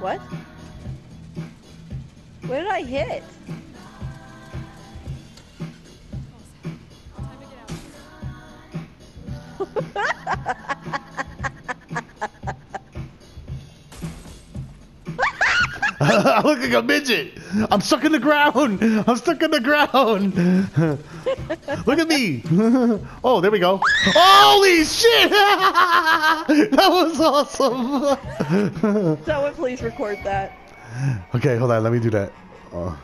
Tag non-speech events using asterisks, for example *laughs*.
What? Where did I hit? Time to get *laughs* *laughs* I look like a midget. I'm stuck in the ground. I'm stuck in the ground. *laughs* look at me. *laughs* oh, there we go. Holy shit! that was awesome. Someone please record that. okay, hold on. Let me do that. Oh.